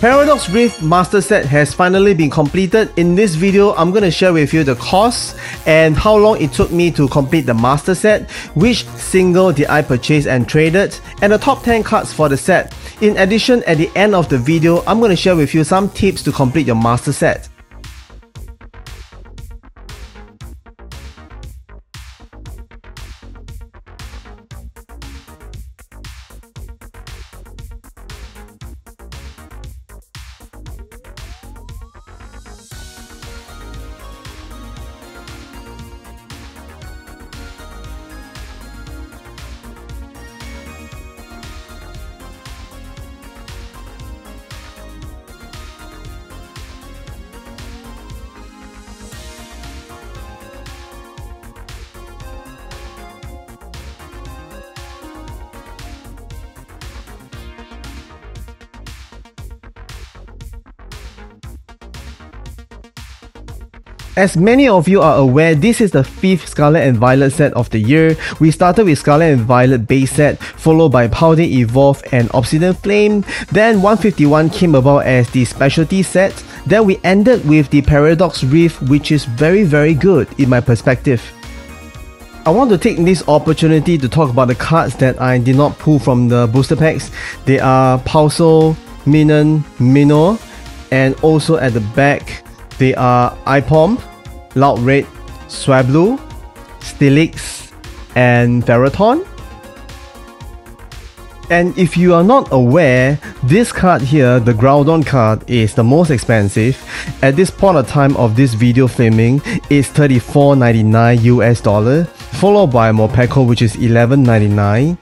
Paradox Rift Master Set has finally been completed. In this video, I'm going to share with you the cost and how long it took me to complete the Master Set, which single did I purchase and traded, and the top 10 cards for the set. In addition, at the end of the video, I'm going to share with you some tips to complete your Master Set. As many of you are aware, this is the 5th Scarlet and Violet set of the year. We started with Scarlet and Violet base set, followed by Paldea Evolve and Obsidian Flame. Then 151 came about as the specialty set. Then we ended with the Paradox Rift, which is very very good in my perspective. I want to take this opportunity to talk about the cards that I did not pull from the booster packs. They are Pulso, Minun, Minnow, and also at the back they are Aipom, Loudred, Swablu, Steelix, and Ferrothorn. And if you are not aware, this card here, the Groudon card, is the most expensive. At this point of time of this video filming, it's 34.99 US dollar, followed by Morpeko which is 11.99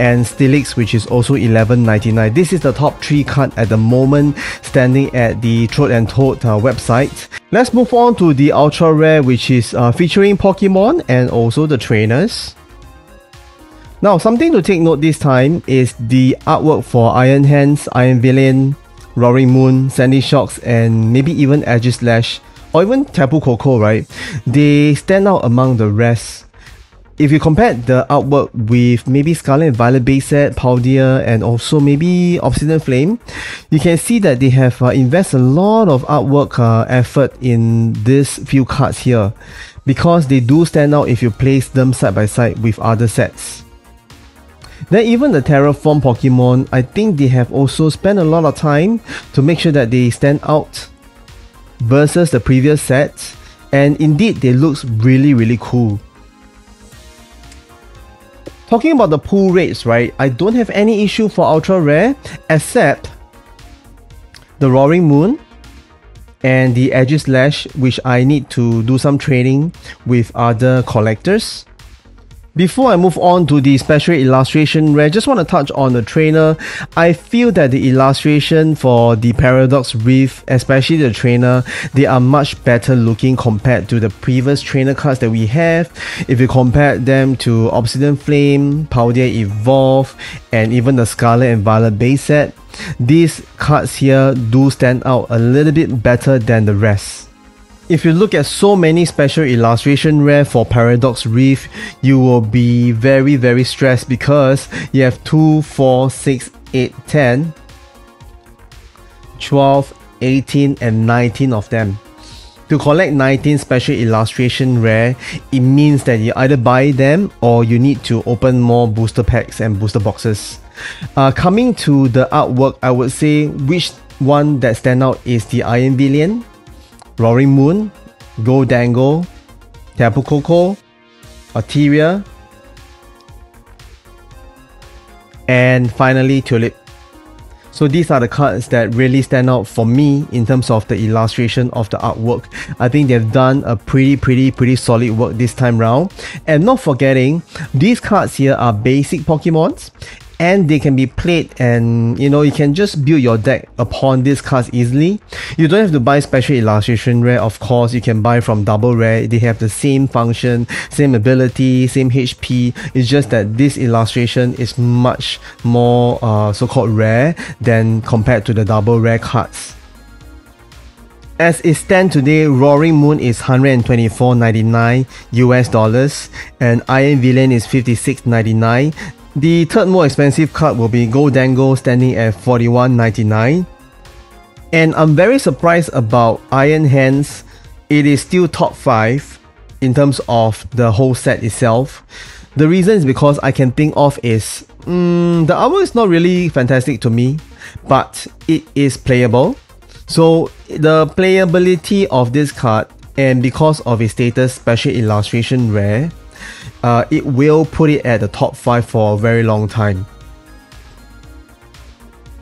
and Steelix which is also 11.99. This is the top 3 card at the moment standing at the Troll and Toad uh, website. Let's move on to the Ultra Rare which is uh, featuring Pokemon and also the trainers. Now something to take note this time is the artwork for Iron Hands, Iron Valiant, Roaring Moon, Sandy Shocks and maybe even Aegislash or even Tapu Koko, right? They stand out among the rest if you compare the artwork with maybe Scarlet and Violet base set, Paldea, and also maybe Obsidian Flame, you can see that they have uh, invested a lot of artwork uh, effort in these few cards here because they do stand out if you place them side by side with other sets. Then even the Terraform Pokemon, I think they have also spent a lot of time to make sure that they stand out versus the previous sets and indeed they look really really cool. Talking about the pull rates, right? I don't have any issue for ultra rare except the Roaring Moon and the Aegislash, which I need to do some training with other collectors. Before I move on to the special illustration I just want to touch on the trainer. I feel that the illustration for the Paradox Rift, especially the trainer, they are much better looking compared to the previous trainer cards that we have. If you compare them to Obsidian Flame, Paldea Evolve, and even the Scarlet and Violet base set, these cards here do stand out a little bit better than the rest. If you look at so many special illustration rare for Paradox Rift, you will be very very stressed because you have 2, 4, 6, 8, 10, 12, 18 and 19 of them. To collect 19 special illustration rare, it means that you either buy them or you need to open more booster packs and booster boxes. Uh, coming to the artwork, I would say which one that stand out is the Iron Valiant, Roaring Moon, Gholdengo, Tapu Koko, Altaria, and finally Tulip. So these are the cards that really stand out for me in terms of the illustration of the artwork. I think they've done a pretty pretty pretty solid work this time round. And not forgetting, these cards here are basic Pokemons and they can be played and you know you can just build your deck upon these cards easily. You don't have to buy special illustration rare of course. You can buy from double rare. They have the same function same ability same hp it's just that this illustration is much more uh, so-called rare than compared to the double rare cards. As it stands today, Roaring Moon is 124.99 US dollars and Iron Valiant is 56.99 the third more expensive card will be Gholdengo standing at 41.99. And I'm very surprised about Iron Hands. It is still top 5 in terms of the whole set itself. The reason is because I can think of is mm, the armor is not really fantastic to me, but it is playable. So the playability of this card and because of its status special illustration rare, uh, it will put it at the top 5 for a very long time.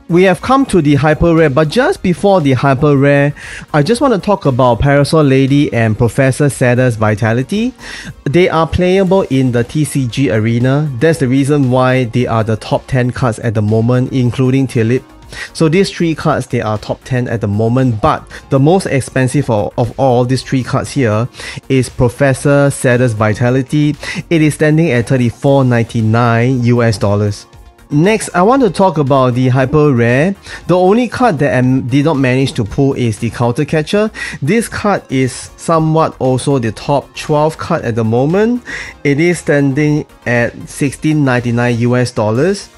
We have come to the hyper rare, but just before the hyper rare, I just want to talk about Parasol Lady and Professor Sada's Vitality. They are playable in the TCG arena. That's the reason why they are the top 10 cards at the moment, including Tulip. So these three cards they are top 10 at the moment, but the most expensive of, of all these three cards here is Professor Sada's Vitality. It is standing at 34.99 US dollars. Next, I want to talk about the Hyper Rare. The only card that I did not manage to pull is the Counter Catcher. This card is somewhat also the top 12 card at the moment. It is standing at 16.99 US dollars.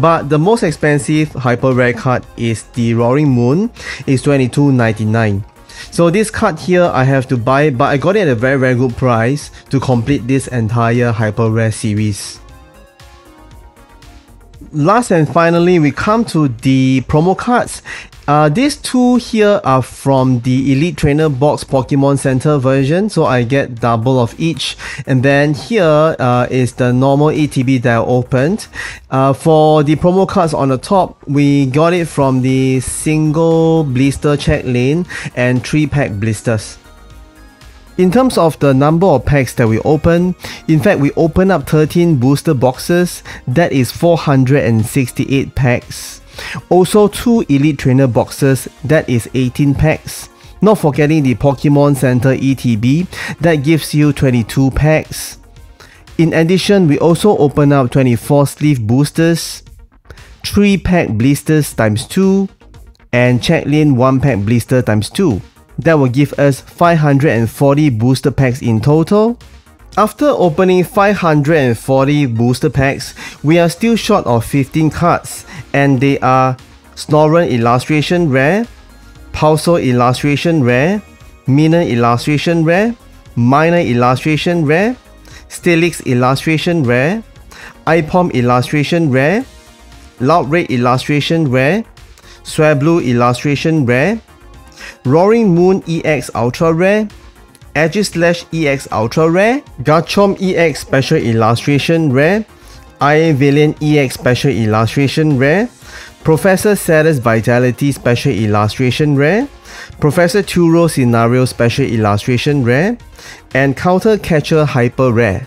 But the most expensive Hyper Rare card is the Roaring Moon. It's 22.99. So this card here I have to buy but I got it at a very very good price to complete this entire Hyper Rare series last and finally, we come to the promo cards. Uh, these two here are from the Elite Trainer Box Pokemon Center version, so I get double of each. And then here uh, is the normal ETB that I opened. Uh, for the promo cards on the top, we got it from the single blister check lane and three pack blisters. In terms of the number of packs that we open, in fact we open up 13 booster boxes, that is 468 packs. Also 2 Elite Trainer boxes, that is 18 packs. Not forgetting the Pokemon Center ETB, that gives you 22 packs. In addition, we also open up 24 sleeve boosters, 3 pack blisters times 2, and check lane 1 pack blister times 2. That will give us 540 booster packs in total. After opening 540 booster packs, we are still short of 15 cards and they are Snorunt Illustration Rare, Pulsar Illustration Rare, Minun Illustration Rare, Minor Illustration Rare, Steelix Illustration Rare, Aipom Illustration Rare, Loudred Illustration Rare, Swablu Illustration Rare, Roaring Moon EX Ultra Rare, Aegislash EX Ultra Rare, Garchomp EX Special Illustration Rare, Iron Valiant EX Special Illustration Rare, Professor Sada's Vitality Special Illustration Rare, Professor Turo Scenario Special Illustration Rare, and Counter Catcher Hyper Rare.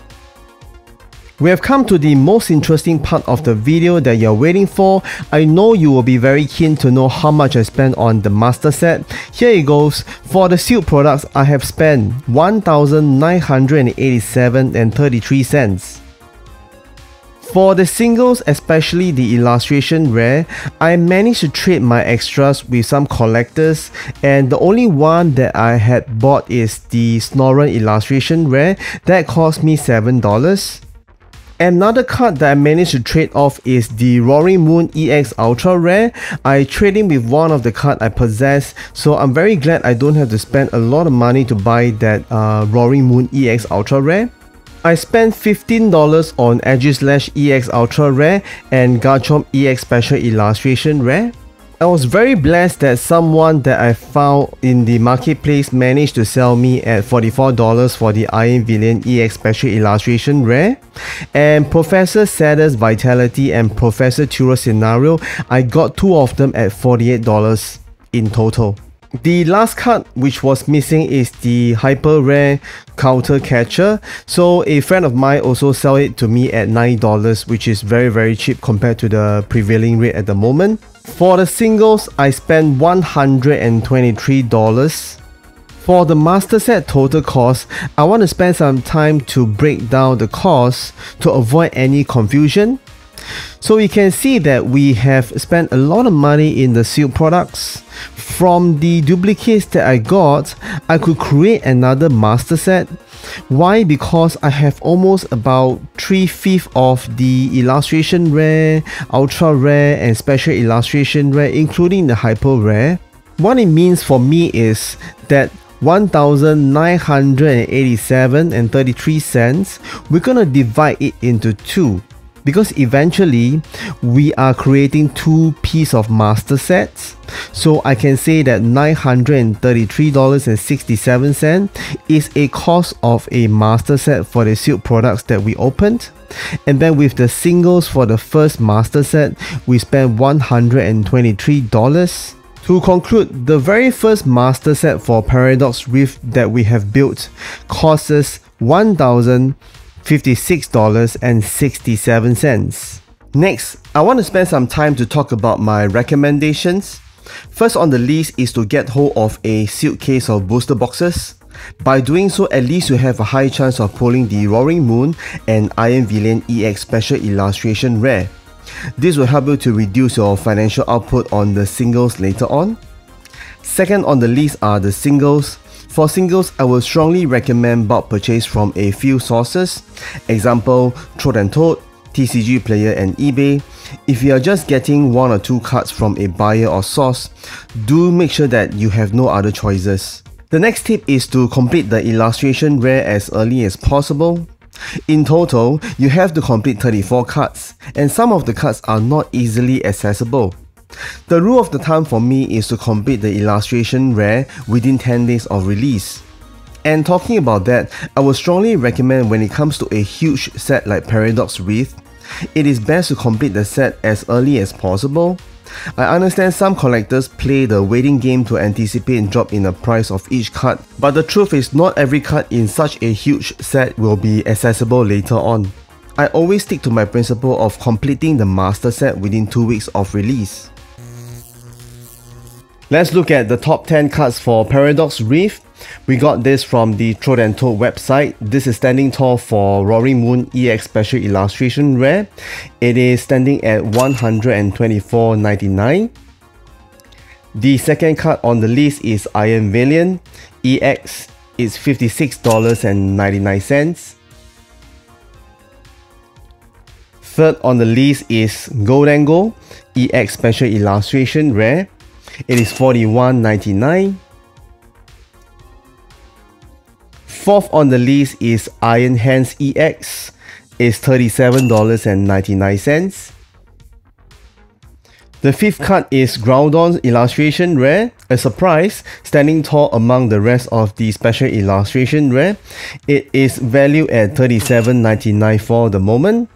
We have come to the most interesting part of the video that you're waiting for. I know you will be very keen to know how much I spent on the master set. Here it goes. For the sealed products, I have spent 1987 and 33 cents. For the singles, especially the illustration rare, I managed to trade my extras with some collectors and the only one that I had bought is the Snorunt illustration rare that cost me $7. Another card that I managed to trade off is the Roaring Moon EX Ultra Rare. I traded with one of the card I possess, so I'm very glad I don't have to spend a lot of money to buy that uh, Roaring Moon EX Ultra Rare. I spent $15 on Aegislash EX Ultra Rare and Garchomp EX Special Illustration Rare. I was very blessed that someone that I found in the marketplace managed to sell me at $44 for the Iron Valiant EX Special Illustration Rare. And Professor Sada's Vitality and Professor Turo Scenario, I got two of them at $48 in total. The last card which was missing is the hyper rare counter catcher. So a friend of mine also sell it to me at $9 which is very very cheap compared to the prevailing rate at the moment. For the singles, I spent $123. For the master set total cost, I want to spend some time to break down the cost to avoid any confusion. So you can see that we have spent a lot of money in the sealed products. From the duplicates that I got, I could create another master set why? Because I have almost about 3 fifths of the illustration rare, ultra rare and special illustration rare including the hyper rare. What it means for me is that 1987 and 33 cents, we're gonna divide it into two because eventually we are creating two piece of master sets. So I can say that $933.67 is a cost of a master set for the sealed products that we opened. And then with the singles for the first master set we spent $123 to conclude, the very first master set for Paradox Rift that we have built costs us $1,056.67. Next, I want to spend some time to talk about my recommendations. First on the list is to get hold of a sealed case of booster boxes. By doing so, at least you have a high chance of pulling the Roaring Moon and Iron Valiant EX Special Illustration Rare. This will help you to reduce your financial output on the singles later on. Second on the list are the singles. For singles, I would strongly recommend bulk purchase from a few sources. Example, Troll and Toad, TCG Player and eBay. If you are just getting one or two cards from a buyer or source, do make sure that you have no other choices. The next tip is to complete the illustration rare as early as possible. In total, you have to complete 34 cards, and some of the cards are not easily accessible. The rule of the thumb for me is to complete the illustration rare within 10 days of release. And talking about that, I would strongly recommend when it comes to a huge set like Paradox Rift, it is best to complete the set as early as possible I understand some collectors play the waiting game to anticipate a drop in the price of each card, but the truth is not every card in such a huge set will be accessible later on. I always stick to my principle of completing the master set within 2 weeks of release. Let's look at the top 10 cards for Paradox Rift. We got this from the Troll and Toad website. This is standing tall for Roaring Moon EX Special Illustration Rare. It is standing at 124.99. The second card on the list is Iron Valiant EX. It's $56.99. Third on the list is Gholdengo EX Special Illustration Rare. It is $41.99. Fourth on the list is Iron Hands EX. It's $37.99. The fifth card is Groudon Illustration Rare, a surprise, standing tall among the rest of the special illustration rare. It is valued at $37.99 for the moment.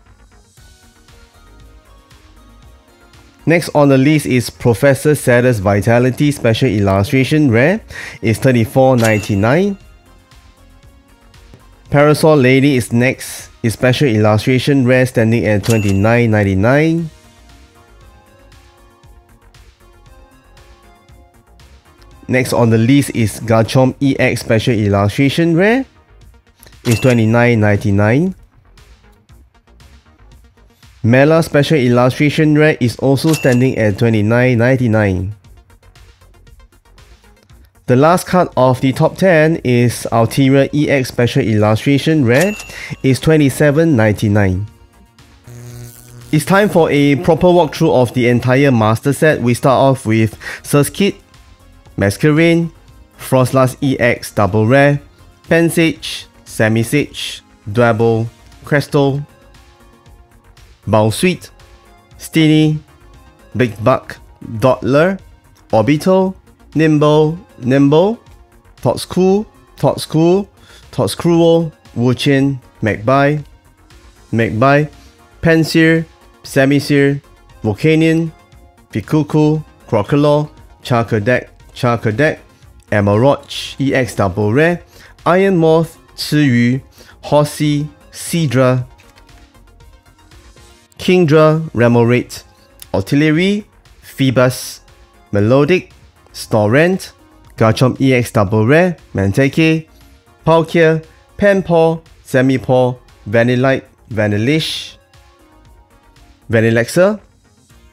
Next on the list is Professor Sada's Vitality Special Illustration Rare. It's $34.99. Parasol Lady is next. It's Special Illustration Rare standing at $29.99. Next on the list is Garchomp EX Special Illustration Rare. It's $29.99. Mela Special Illustration Rare is also standing at $29.99. The last card of the top 10 is Altaria EX Special Illustration Rare. It's $27.99. It's time for a proper walkthrough of the entire master set. We start off with Surskit, Masquerain, Froslass EX Double Rare, Pansage, Simisage, Dwebble, Crustle, Bounsweet, Steenee, Big Buck, Dottler, Orbeetle, Nymble, Nymble, Toedscool, Toedscool, Toedscruel, Wo-Chien, Magby, Magby, Pansear, Simisear, Volcanion, Pikuku, Crocodile, Charcadet, Charcadet, Emerald, EX Double Rare, Iron Moth, Chiyu, Horsea, Seadra, Kingdra, Remoraid, Octillery, Feebas, Milotic, Snorunt, Garchomp EX Double Rare, Mantyke, Palkia, Panpour, Simipour, Vanillite, Vanillish, Vanilluxe,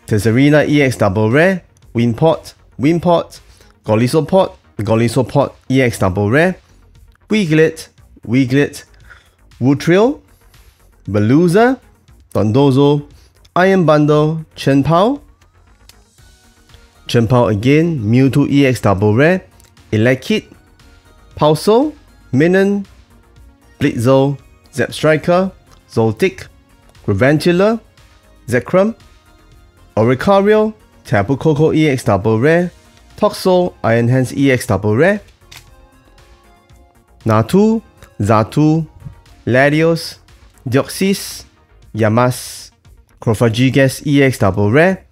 Tessarina EX Double Rare, Wimpod, Wimpod, Golisopod, Golisopod EX Double Rare, Wiglet, Wiglet, Wugtrio, Veluza, Dondozo, Iron Bundle, Chien-Pao, Chien-Pao again, Mewtwo EX Double Rare, Elekid, Pulso, Minun, Blitzle, Zebstrika, Joltik, Galvantula, Zekrom, Oricorio, Tapu Koko EX Double Rare, Toxel, Iron Hands EX Double Rare, Natu, Xatu, Latios, Deoxys, Yamas, Cofagrigus EX Double Rare,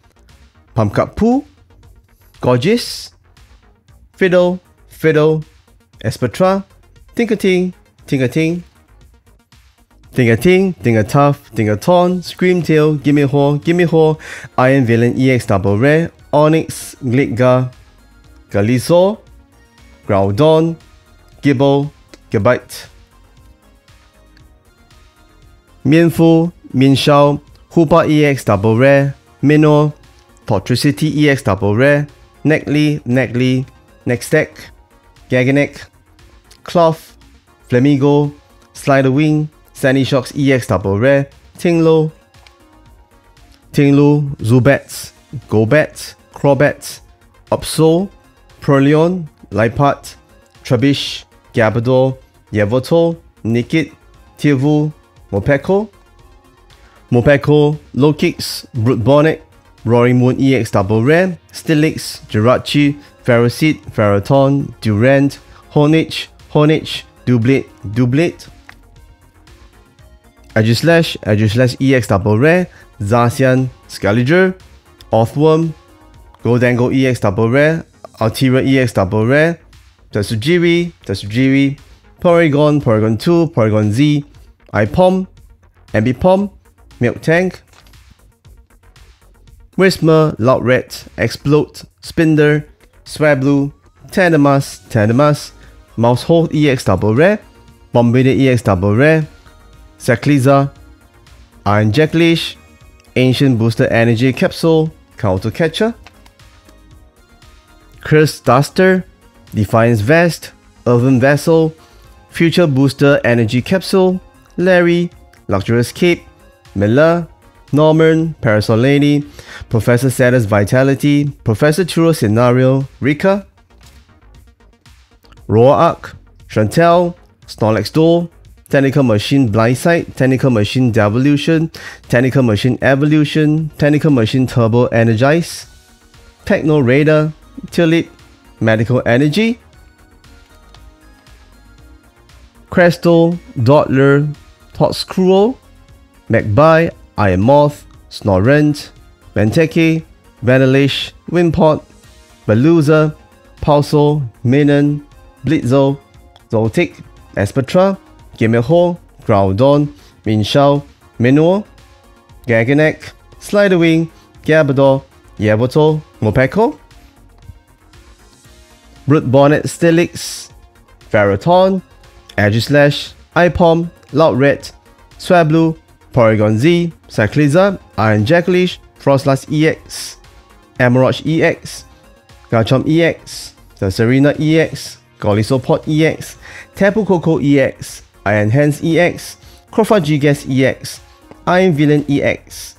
Pumpkap Poo, Gourgeist, Fiddle, Fiddle, Espathra, Tinkatink, Tinkatink, Tinkatink, Tinkatuff, Tinkaton, Screamtail, Gimmighoul, Gimme Ho, Iron Valiant EX Double Rare, Onix, Gligar, Gliscor, Groudon, Gible, Gabite, Mienfoo, Mienshao, Hoopa EX Double Rare, Minnow, Tortricity EX Double Rare, Nacli, Nacli, Naclstack, Garganacl, Klawf, Flamigo, Slither Wing, Sandy Shocks EX Double Rare, Tinglo, Tinglu, Zubats, Golbat, Crobat, Absol, Purrloin, Liepard, Trubbish, Garbodor, Yavoto, Nickit, Tirvu, Morpeko, Morpeko, Low Kicks, Brute Bonnet, Roaring Moon EX Double Rare, Steelix, Jirachi, Ferroseed, Ferrothorn, Durant, Honedge, Honedge, Doublade, Doublade, Aegislash, Aegislash EX Double Rare, Zacian, Scaliger, Orthworm, Gholdengo EX Double Rare, Altaria EX Double Rare, Tatsugiri, Tatsugiri, Porygon, Porygon 2, Porygon Z, Aipom, Ambipom, Milk Tank, Whismur, Loud Red, Exploud, Spinder, Swablu, Tandemaus, Tandemaus, Maushold EX Double Rare, Bombirdier EX Double Rare, Cyclizar, Iron Jacklish, Ancient Booster Energy Capsule, Counter Catcher, Curse Duster, Defiance Vest, Earthen Vessel, Future Booster Energy Capsule, Larry, Luxurious Cape, Mela, Norman, Parasol Lady, Professor Sada's Vitality, Professor Turo Scenario, Rika, Roar Arc, Chantel, Snorlax Doll, Technical Machine Blindside, Technical Machine Devolution, Technical Machine Evolution, Technical Machine Turbo Energize, Techno Radar, Tulip, Medical Energy, Crustle, Dottler, Toedscruel, Magby, Iron Moth, Snorunt, Mantyke, Vanillish, Wimpod, Veluza, Pulsar, Minun, Blitzle, Joltik, Espathra, Gimmighoul, Groudon, Mienshao, Minnow, Garganacl, Sliderwing, Garbodor, Yavoto, Morpeko, Brute Bonnet Steelix, Ferrothorn, Aegislash, Aipom, Loud Red, Swablu, Porygon Z, Cyclizar, Iron Jacklish, Froslass EX, Armarouge EX, Garchomp EX, the Serena EX, Golisopod EX, Tapu Koko EX, Iron Hands EX, Cofagrigus EX, Iron Valiant EX,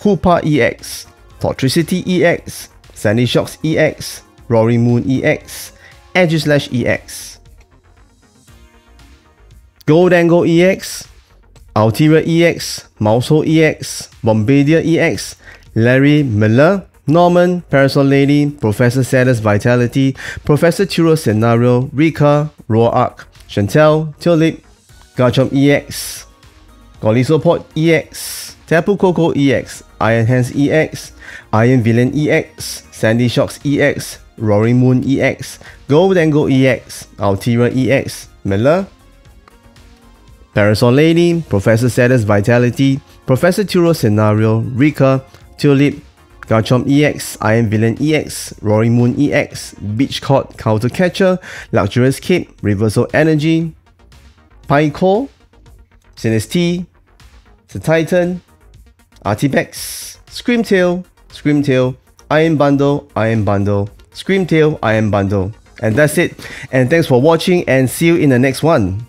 Hoopa EX, Tortricity EX, Sandy Shocks EX, Roaring Moon EX, Aegislash EX, Gholdengo EX, Altaria EX, Maushold EX, Bombirdier EX, Larry Mela, Norman, Parasol Lady, Professor Sada's Vitality, Professor Turo Scenario, Rika, Roar Arc, Chantel, Tulip, Garchomp EX, Golisopod EX, Tapu Koko EX, Iron Hands EX, Iron Valiant EX, Sandy Shocks EX, Roaring Moon EX, Gold Gholdengo EX, Altaria EX, Mela, Parasol Lady, Professor Sada's Vitality, Professor Turo Scenario, Rika, Tulip, Garchomp EX, Iron Valiant EX, Roaring Moon EX, Beach Court Counter Catcher, Luxurious Cape, Reversal Energy, Pyco, Sinistea, the Titan, Artipex, Screamtail, Screamtail, Iron Bundle, Iron Bundle, Screamtail, Iron Bundle. And that's it. And thanks for watching and see you in the next one.